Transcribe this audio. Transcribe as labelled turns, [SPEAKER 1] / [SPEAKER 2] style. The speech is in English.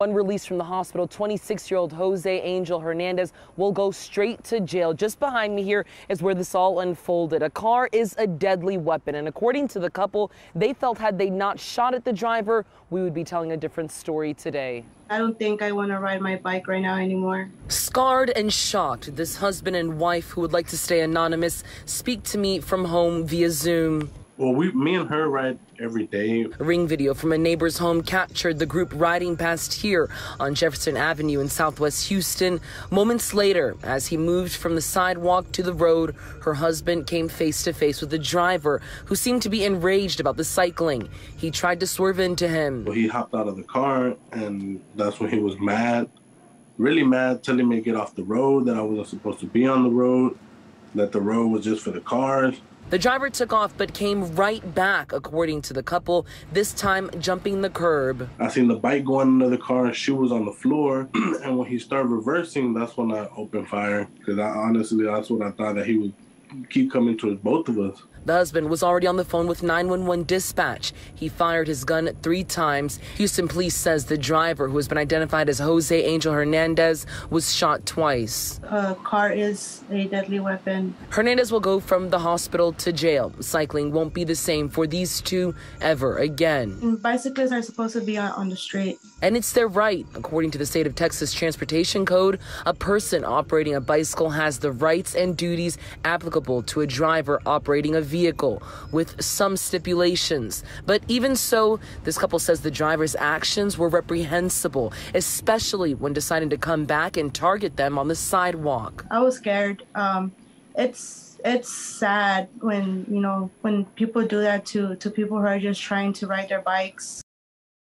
[SPEAKER 1] One release from the hospital, 26-year-old Jose Angel Hernandez will go straight to jail. Just behind me here is where this all unfolded. A car is a deadly weapon, and according to the couple, they felt had they not shot at the driver, we would be telling a different story today.
[SPEAKER 2] I don't think I want to ride my bike right now anymore.
[SPEAKER 1] Scarred and shocked, this husband and wife who would like to stay anonymous speak to me from home via Zoom.
[SPEAKER 3] Well, we, me and her ride every day.
[SPEAKER 1] A ring video from a neighbor's home captured the group riding past here on Jefferson Avenue in southwest Houston. Moments later, as he moved from the sidewalk to the road, her husband came face to face with the driver who seemed to be enraged about the cycling. He tried to swerve into him.
[SPEAKER 3] Well, he hopped out of the car, and that's when he was mad, really mad, telling me to get off the road, that I wasn't supposed to be on the road, that the road was just for the cars.
[SPEAKER 1] The driver took off but came right back, according to the couple, this time jumping the curb.
[SPEAKER 3] I seen the bike going into the car and she was on the floor. and when he started reversing, that's when I opened fire. Because I honestly, that's what I thought that he would keep coming towards both of us.
[SPEAKER 1] The husband was already on the phone with 911 dispatch. He fired his gun three times. Houston police says the driver, who has been identified as Jose Angel Hernandez, was shot twice.
[SPEAKER 2] A car is a deadly weapon.
[SPEAKER 1] Hernandez will go from the hospital to jail. Cycling won't be the same for these two ever again.
[SPEAKER 2] Bicyclists are supposed to be on the street.
[SPEAKER 1] And it's their right. According to the state of Texas Transportation Code, a person operating a bicycle has the rights and duties applicable to a driver operating a vehicle, with some stipulations. But even so, this couple says the driver's actions were reprehensible, especially when deciding to come back and target them on the sidewalk.
[SPEAKER 2] I was scared. Um, it's it's sad when you know when people do that to to people who are just trying to ride their bikes.